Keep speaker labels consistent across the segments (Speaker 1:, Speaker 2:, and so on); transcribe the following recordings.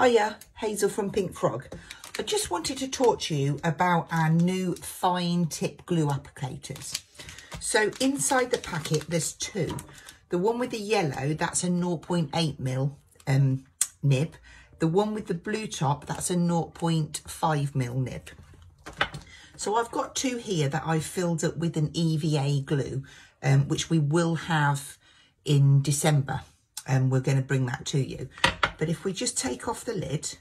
Speaker 1: Hiya, Hazel from Pink Frog. I just wanted to talk to you about our new fine tip glue applicators. So inside the packet, there's two. The one with the yellow, that's a 0.8 mil um, nib. The one with the blue top, that's a 0.5 mil nib. So I've got two here that I've filled up with an EVA glue, um, which we will have in December. And um, we're going to bring that to you. But if we just take off the lid,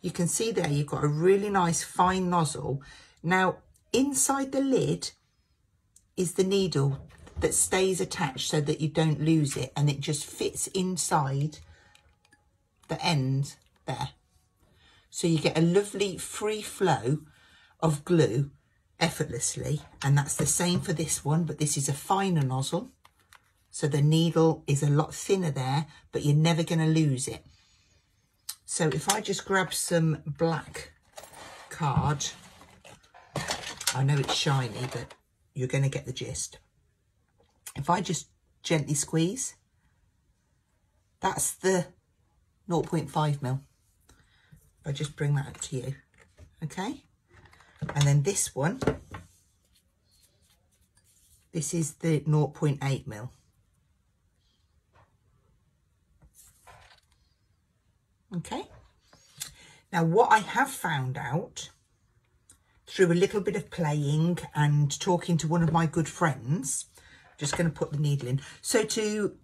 Speaker 1: you can see there you've got a really nice fine nozzle. Now, inside the lid is the needle that stays attached so that you don't lose it and it just fits inside the end there. So you get a lovely free flow of glue effortlessly and that's the same for this one but this is a finer nozzle so the needle is a lot thinner there, but you're never going to lose it. So if I just grab some black card, I know it's shiny, but you're going to get the gist. If I just gently squeeze, that's the 0.5 mil. I just bring that up to you, okay? And then this one, this is the 0.8 mil. Okay. Now, what I have found out through a little bit of playing and talking to one of my good friends, just going to put the needle in. So to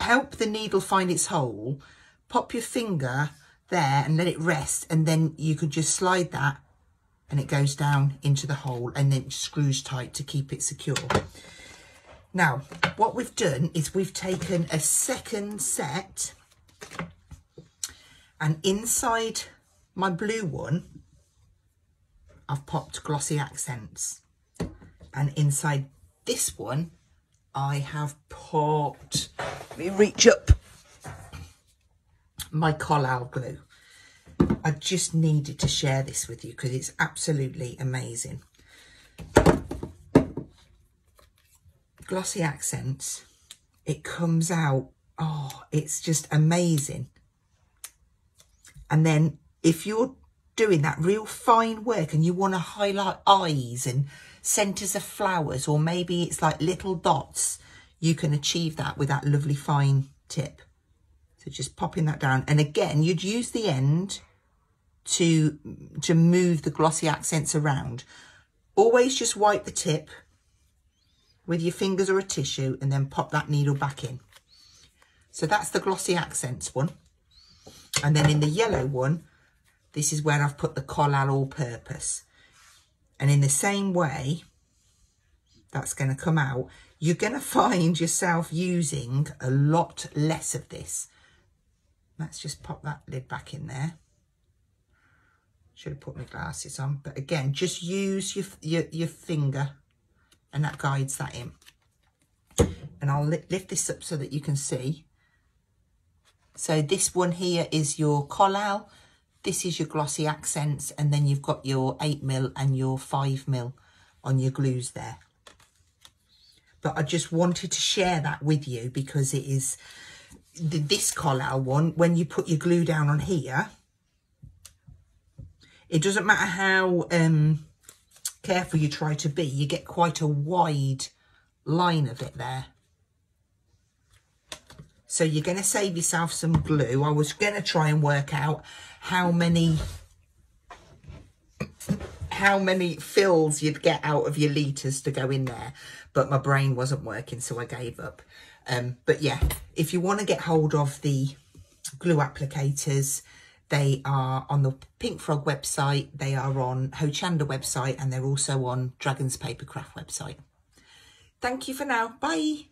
Speaker 1: help the needle find its hole, pop your finger there and let it rest. And then you could just slide that and it goes down into the hole and then screws tight to keep it secure. Now, what we've done is we've taken a second set and inside my blue one, I've popped glossy accents. And inside this one, I have popped, let me reach up, my Collall glue. I just needed to share this with you because it's absolutely amazing. Glossy accents, it comes out, oh, it's just amazing. And then if you're doing that real fine work and you want to highlight eyes and centres of flowers, or maybe it's like little dots, you can achieve that with that lovely fine tip. So just popping that down. And again, you'd use the end to, to move the glossy accents around. Always just wipe the tip with your fingers or a tissue and then pop that needle back in. So that's the glossy accents one. And then in the yellow one, this is where I've put the Collall all-purpose. And in the same way, that's going to come out, you're going to find yourself using a lot less of this. Let's just pop that lid back in there. Should have put my glasses on. But again, just use your, your, your finger and that guides that in. And I'll lift this up so that you can see. So this one here is your Collall. This is your glossy accents. And then you've got your 8mm and your 5mm on your glues there. But I just wanted to share that with you because it is this Collall one. When you put your glue down on here, it doesn't matter how um, careful you try to be. You get quite a wide line of it there. So you're going to save yourself some glue. I was going to try and work out how many how many fills you'd get out of your litres to go in there. But my brain wasn't working, so I gave up. Um, but yeah, if you want to get hold of the glue applicators, they are on the Pink Frog website, they are on Hochanda website, and they're also on Dragon's Papercraft website. Thank you for now. Bye.